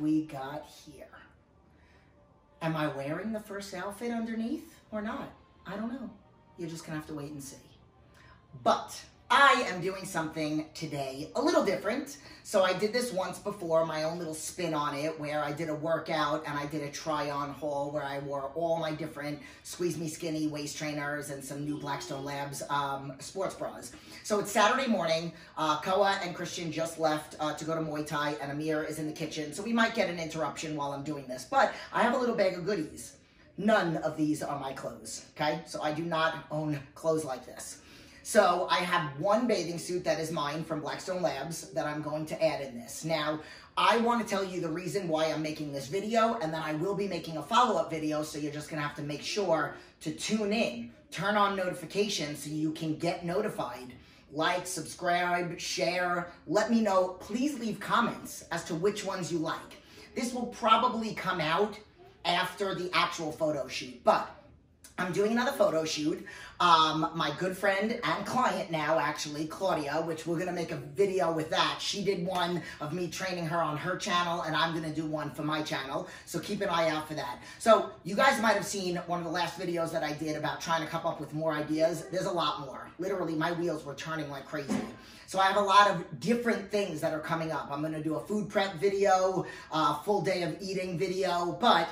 we got here? Am I wearing the first outfit underneath or not? I don't know. You're just gonna have to wait and see. But I am doing something today a little different. So I did this once before, my own little spin on it, where I did a workout and I did a try-on haul where I wore all my different Squeeze Me Skinny waist trainers and some new Blackstone Labs um, sports bras. So it's Saturday morning. Uh, Koa and Christian just left uh, to go to Muay Thai and Amir is in the kitchen. So we might get an interruption while I'm doing this. But I have a little bag of goodies. None of these are my clothes, okay? So I do not own clothes like this. So I have one bathing suit that is mine from Blackstone Labs that I'm going to add in this. Now, I want to tell you the reason why I'm making this video, and then I will be making a follow-up video, so you're just going to have to make sure to tune in, turn on notifications so you can get notified. Like, subscribe, share, let me know. Please leave comments as to which ones you like. This will probably come out after the actual photo shoot, but I'm doing another photo shoot. Um, my good friend and client now, actually, Claudia, which we're gonna make a video with that. She did one of me training her on her channel, and I'm gonna do one for my channel. So keep an eye out for that. So you guys might have seen one of the last videos that I did about trying to come up with more ideas. There's a lot more. Literally, my wheels were turning like crazy. So I have a lot of different things that are coming up. I'm gonna do a food prep video, a full day of eating video, but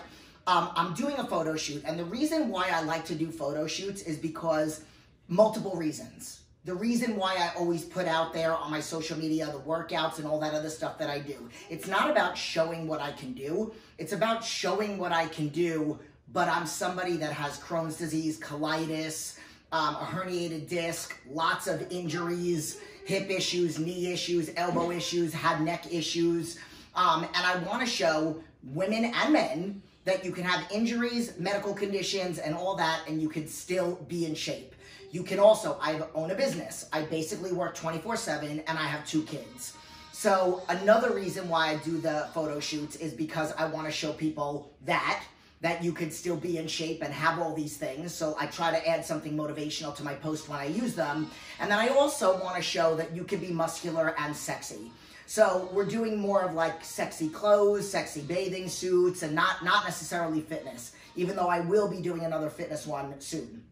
um, I'm doing a photo shoot, and the reason why I like to do photo shoots is because multiple reasons. The reason why I always put out there on my social media the workouts and all that other stuff that I do. It's not about showing what I can do. It's about showing what I can do, but I'm somebody that has Crohn's disease, colitis, um, a herniated disc, lots of injuries, hip issues, knee issues, elbow issues, had neck issues. Um, and I want to show women and men that you can have injuries, medical conditions, and all that, and you can still be in shape. You can also, I own a business. I basically work 24 7 and I have two kids. So another reason why I do the photo shoots is because I want to show people that that you could still be in shape and have all these things. So I try to add something motivational to my post when I use them. And then I also want to show that you can be muscular and sexy. So we're doing more of like sexy clothes, sexy bathing suits, and not, not necessarily fitness, even though I will be doing another fitness one soon.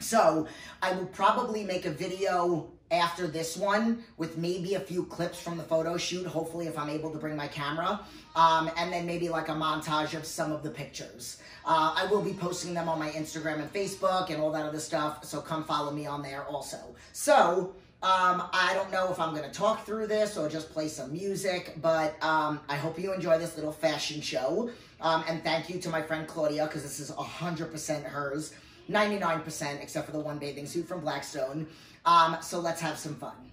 So I will probably make a video after this one with maybe a few clips from the photo shoot, hopefully if I'm able to bring my camera, um, and then maybe like a montage of some of the pictures. Uh, I will be posting them on my Instagram and Facebook and all that other stuff, so come follow me on there also. So, um, I don't know if I'm going to talk through this or just play some music, but um, I hope you enjoy this little fashion show. Um, and thank you to my friend Claudia, because this is 100% hers, 99% except for the one bathing suit from Blackstone. Um, so let's have some fun.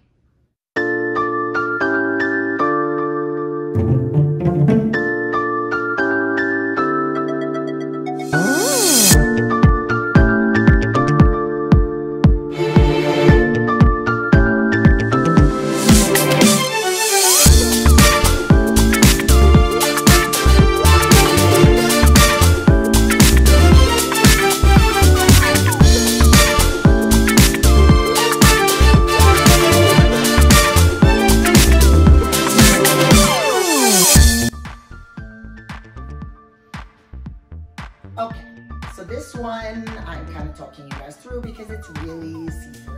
Talking you guys through because it's really see-through.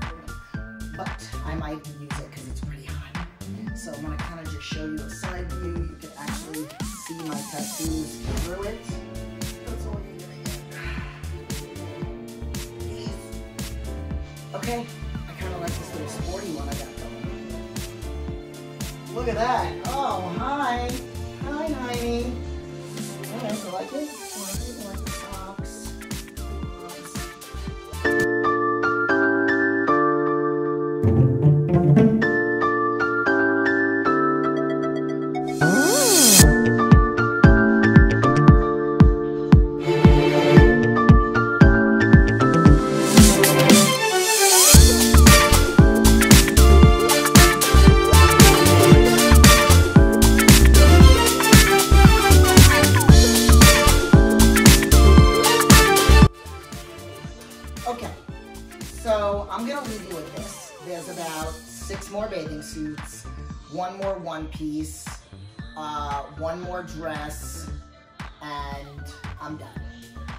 But I might use it because it's pretty hot. So I'm gonna kind of just show you a side view. You can actually see my tattoos through it. That's all you're gonna get. Okay, I kind of like this little sporty one I got going. Look at that. Oh, hi. Hi, Heiny. Alright, you like it? there's about six more bathing suits, one more one piece, uh, one more dress, and I'm done.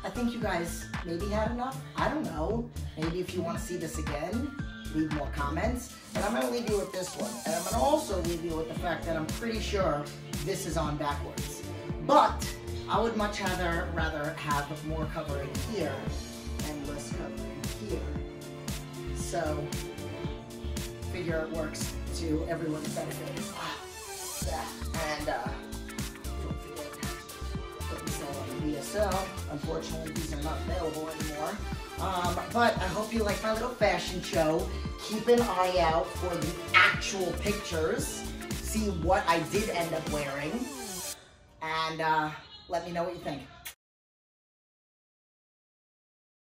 I think you guys maybe had enough. I don't know. Maybe if you want to see this again, leave more comments. But I'm going to leave you with this one. And I'm going to also leave you with the fact that I'm pretty sure this is on backwards. But I would much rather, rather have more covering here and less covering here. So figure it works to everyone's benefit. Ah, yeah. And uh, don't forget, put out on the DSL. Unfortunately, these are not available anymore. Um, but I hope you like my little fashion show. Keep an eye out for the actual pictures. See what I did end up wearing. And uh, let me know what you think.